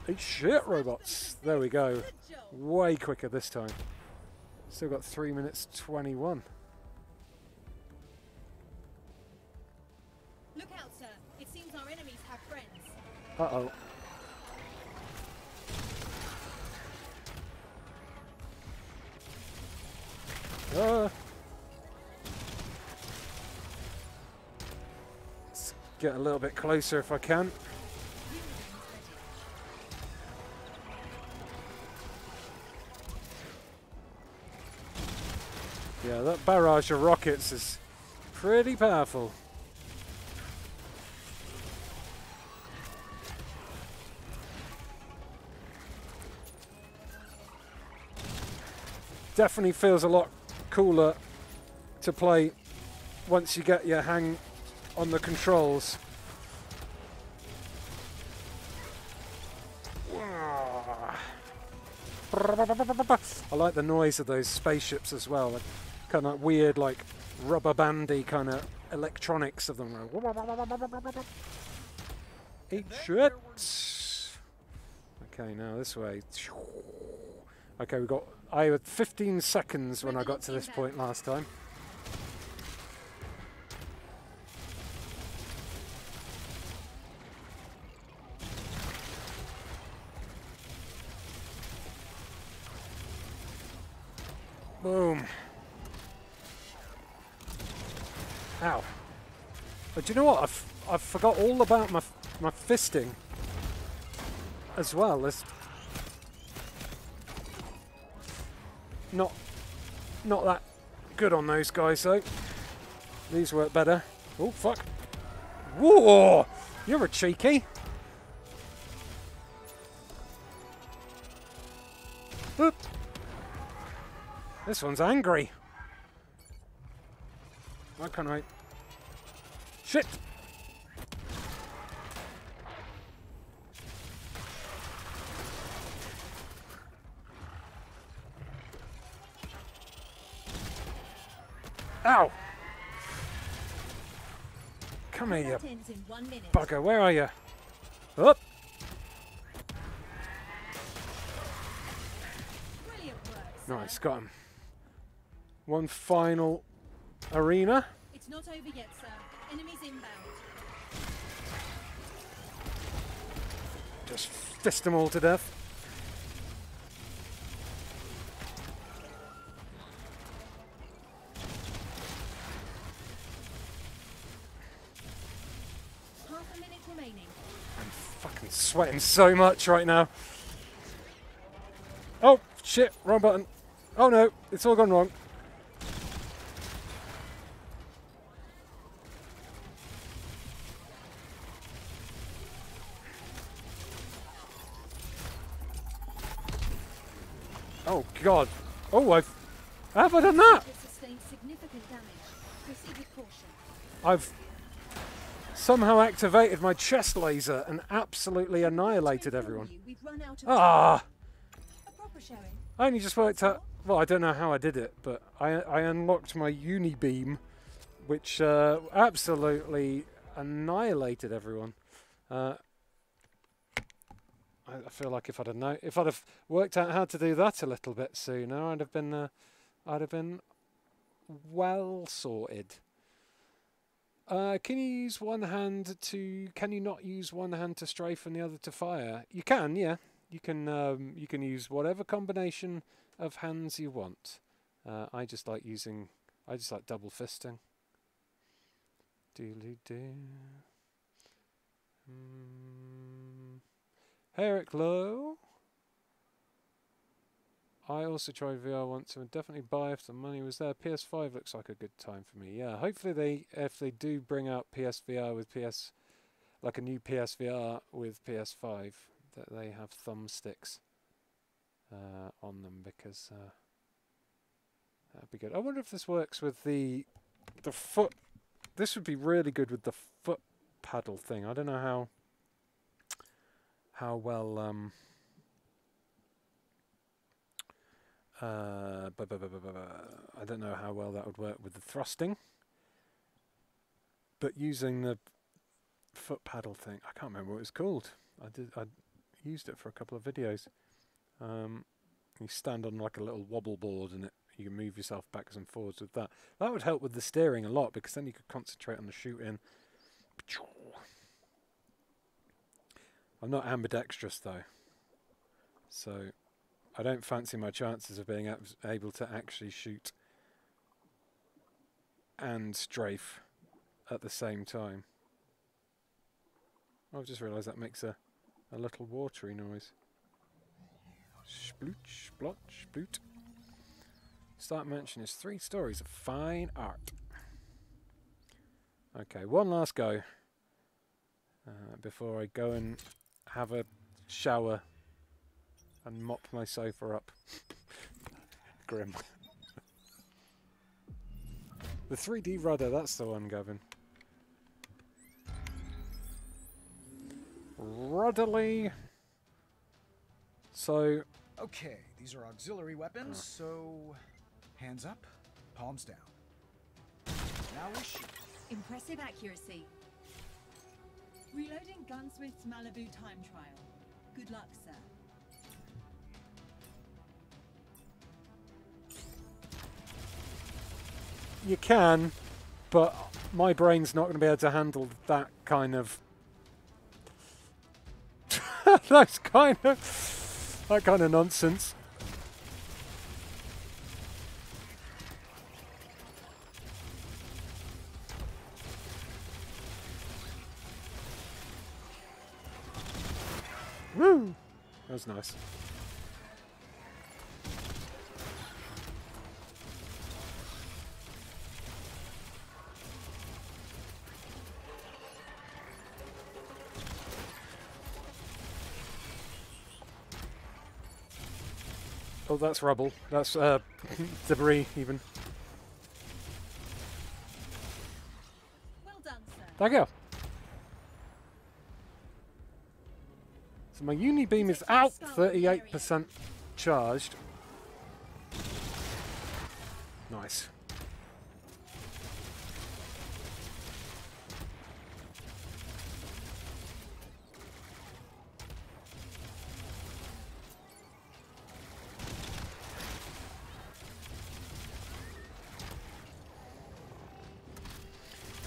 Eat shit, robots. There we go. Way quicker this time. Still got 3 minutes 21. Look out, sir. It seems our enemies have friends. Uh oh. Ah. Get a little bit closer if I can. Yeah, that barrage of rockets is pretty powerful. definitely feels a lot cooler to play once you get your hang on the controls. I like the noise of those spaceships as well. Kind of weird, like rubber bandy kind of electronics of them. Eat shit. Okay, now this way. Okay, we got. I had 15 seconds when I got to this point last time. Boom. Ow. But do you know what? I've, I forgot all about my, my fisting as well. There's not not that good on those guys though. These work better. Oh fuck! Whoa! You're a cheeky. Boop. This one's angry. Why can't I? Shit! Ow! Come here, you That ends in one minute. bugger. Where are you? Up! Brilliant work, sir. Nice, got him. One final arena. It's not over yet, sir. Enemies inbound. Just fist them all to death. Half a minute remaining. I'm fucking sweating so much right now. Oh, shit, wrong button. Oh no, it's all gone wrong. God. Oh, I've. Have I done that? It sustained significant damage. Proceed with caution. I've somehow activated my chest laser and absolutely annihilated everyone. you, We've run out of Ah! A proper showing. I only just worked out. Well, I don't know how I did it, but I I unlocked my uni beam, which uh, absolutely annihilated everyone. Uh, I, I feel like if I'd have know, if I'd have worked out how to do that a little bit sooner, I'd have been uh, I'd have been well sorted. Uh, can you use one hand to? Can you not use one hand to strafe and the other to fire? You can, yeah. You can um, you can use whatever combination of hands you want. Uh, I just like using. I just like double fisting. Doodly doo. Mm. Eric Lowe. I also tried VR once and would definitely buy if the money was there. PS5 looks like a good time for me. Yeah, hopefully they if they do bring out PSVR with PS like a new PSVR with PS5 that they have thumbsticks uh, on them because uh, that'd be good. I wonder if this works with the the foot. This would be really good with the foot paddle thing. I don't know how how well um uh I don't know how well that would work with the thrusting. But using the foot paddle thing, I can't remember what it's called. I did I used it for a couple of videos. Um, you stand on like a little wobble board and it you can move yourself backwards and forwards with that. That would help with the steering a lot because then you could concentrate on the shooting. I'm not ambidextrous though, so I don't fancy my chances of being able to actually shoot and strafe at the same time. I've just realised that makes a, a little watery noise. Splooch, splotch, sploot. Start mention is three stories of fine art. Okay, one last go uh, before I go and have a shower and mop my sofa up. *laughs* Grim. the 3D rudder, that's the one, Gavin. Rudderly. So, Okay, these are auxiliary weapons, hmm. so hands up, palms down. Now we shoot. Impressive accuracy. Reloading Gunsmith's Malibu time trial. Good luck, sir. you can, but my brain's not going to be able to handle that kind of. *laughs* That's kind of. That kind of nonsense. Was nice. Oh, that's rubble. That's uh, *laughs* debris, even. Well done, sir. There you go. So my uni beam is out, 38% charged. Nice.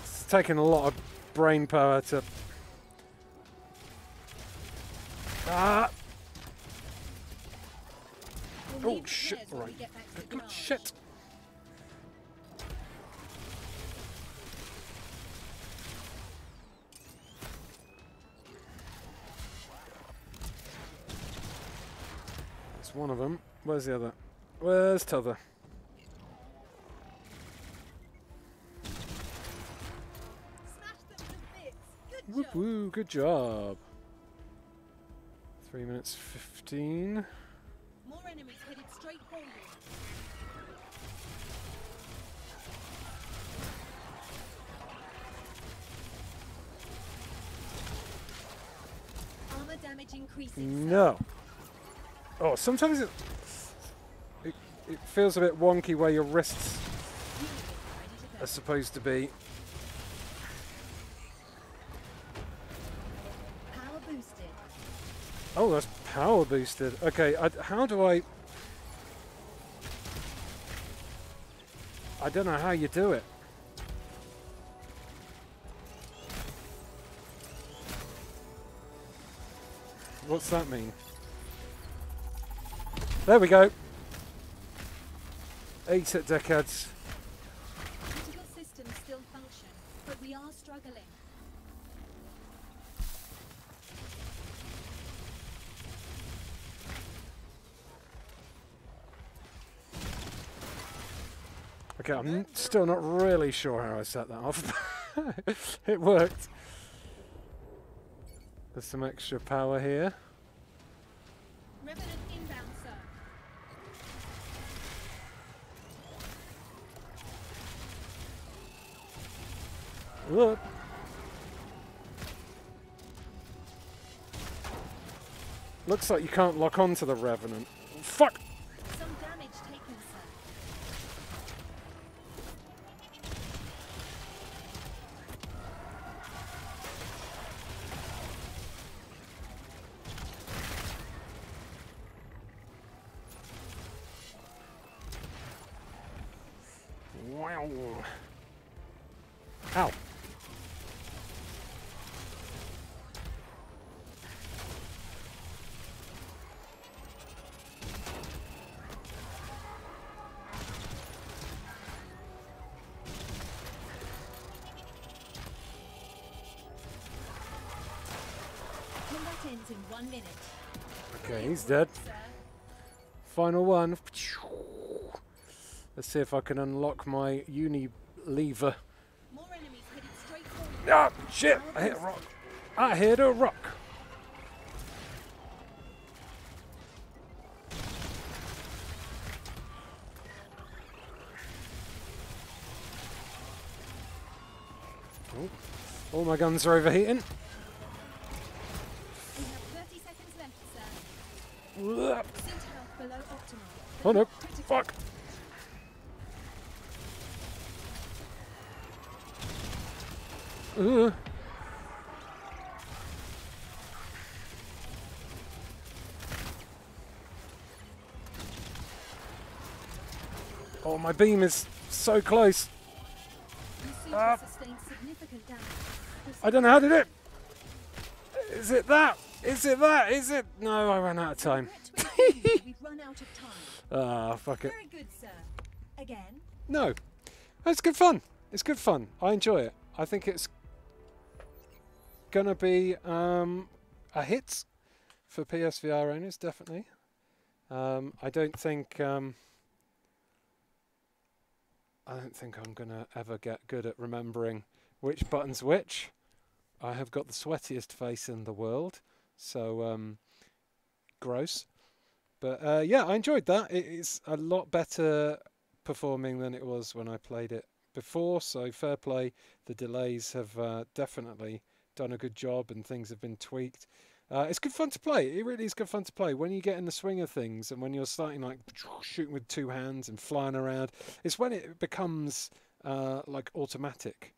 It's taking a lot of brain power to Ah! We'll Oh, shit, repairs when we right. get back to the Good shit. That's one of them. Where's the other? Where's t'other? Smash them to bits. Good Whoop job. woo, good job. Three minutes fifteen. More enemies headed straight for you. Armor damage increasing. No. Oh, sometimes it, it it feels a bit wonky where your wrists Unit ready to go. are supposed to be. Power boosted. Oh, that's power boosted. Okay, I, how do I? I don't know how you do it. What's that mean? There we go. Eight at decades. Critical systems still function, but we are struggling. Okay, I'm still not really sure how I set that off. *laughs* it worked. There's some extra power here. Revenant inbound, sir. Look. Looks like you can't lock onto the Revenant. Fuck! Ow. Combat ends in one minute. Okay, he's dead. Final one. See if I can unlock my uni lever. more enemies headed straight for. Ah, shit! I hit a rock. I hit a rock. Oh, All my guns are overheating. We have 30 seconds left, sir. Ugh. Suit health below optimal. Oh no! Fuck! Ugh. Oh, my beam is so close. You seem to sustain significant damage. I don't know how to do it. Is it that? Is it that? Is it? No, I ran out of time. Regret to inform you, We've run out of time. Ah, fuck it. Very good, sir. Again, No, it's good fun. It's good fun. I enjoy it. I think it's gonna be um, a hit for PSVR owners, definitely. Um, I don't think um, I don't think I'm gonna ever get good at remembering which button's which. I have got the sweatiest face in the world, so um, gross. But uh, yeah, I enjoyed that. It is a lot better performing than it was when I played it before. So fair play. The delays have uh, definitely done a good job, and things have been tweaked. Uh, it's good fun to play. It really is good fun to play when you get in the swing of things, and when you're starting like shooting with two hands and flying around. It's when it becomes uh, like automatic.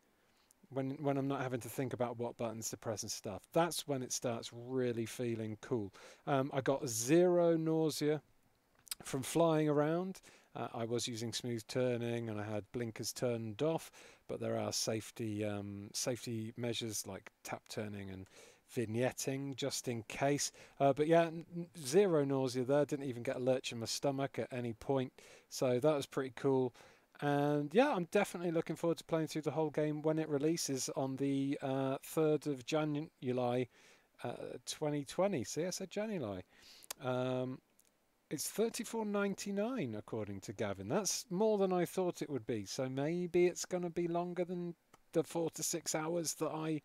When when I'm not having to think about what buttons to press and stuff. That's when it starts really feeling cool. Um, I got zero nausea from flying around. Uh, I was using smooth turning and I had blinkers turned off, but there are safety um, safety measures like tap turning and vignetting just in case. Uh, but yeah, zero nausea there. Didn't even get a lurch in my stomach at any point, so that was pretty cool. And yeah, I'm definitely looking forward to playing through the whole game when it releases on the uh, 3rd of January uh, 2020. See, I said January. Um, it's thirty four ninety nine according to Gavin. That's more than I thought it would be. So maybe it's going to be longer than the four to six hours that I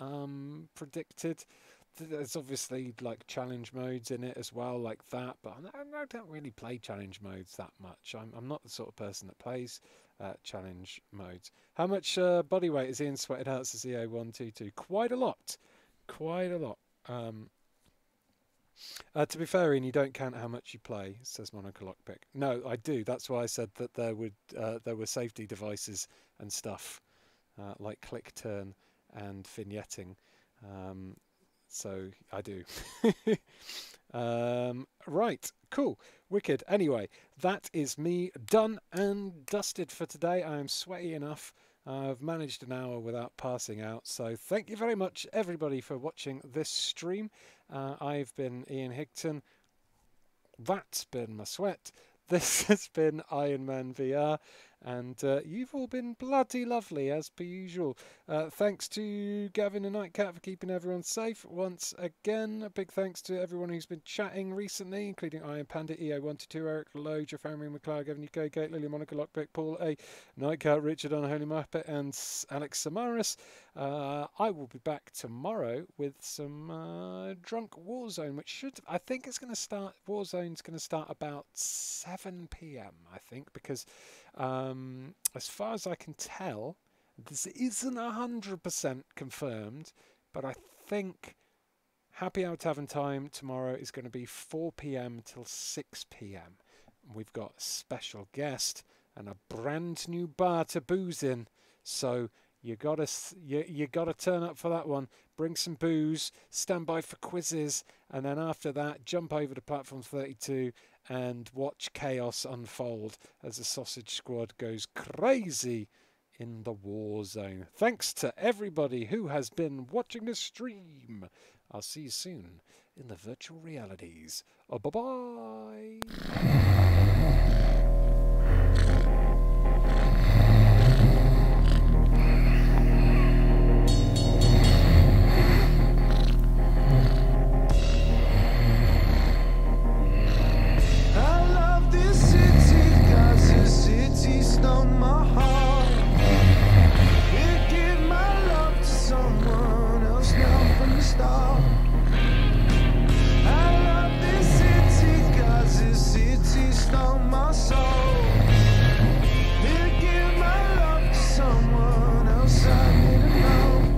um, predicted. there's obviously like challenge modes in it as well, like that. But I, don't really play challenge modes that much. I'm I'm not the sort of person that plays uh, challenge modes. How much uh, body weight is Ian sweated out? Says EA one two two. Quite a lot, quite a lot. Um, uh, to be fair, Ian, you don't count how much you play, says Monica Lockpick. No, I do. That's why I said that there would uh, there were safety devices and stuff uh, like click turn and vignetting. Um, so I do. *laughs* um, right, cool, wicked. Anyway, that is me done and dusted for today. I am sweaty enough. I've managed an hour without passing out. So thank you very much, everybody, for watching this stream. Uh, I've been Ian Higton. That's been my sweat. *laughs* This has been Iron Man VR, and uh, you've all been bloody lovely as per usual. Uh, thanks to Gavin and Nightcat for keeping everyone safe once again. A big thanks to everyone who's been chatting recently, including Iron Panda, EO122, Eric Lowe, Jeff McLeod, Gavin UK, Kate, Lily, Monica Lockbeck, Paul A, Nightcat, Richard Unholy Muppet, and Alex Samaras. Uh, I will be back tomorrow with some uh, Drunk Warzone, which should, I think it's going to start, Warzone's going to start about 7 pm, I think, because um, as far as I can tell, this isn't 100% confirmed, but I think Happy Hour Tavern Time tomorrow is going to be 4 pm till 6 pm. We've got a special guest and a brand new bar to booze in. So you gotta you, you gotta turn up for that one. Bring some booze, stand by for quizzes, and then after that, jump over to platform 32 and watch chaos unfold as the Sausage Squad goes crazy in the war zone. Thanks to everybody who has been watching the stream. I'll see you soon in the virtual realities. Oh, bye bye. on my heart.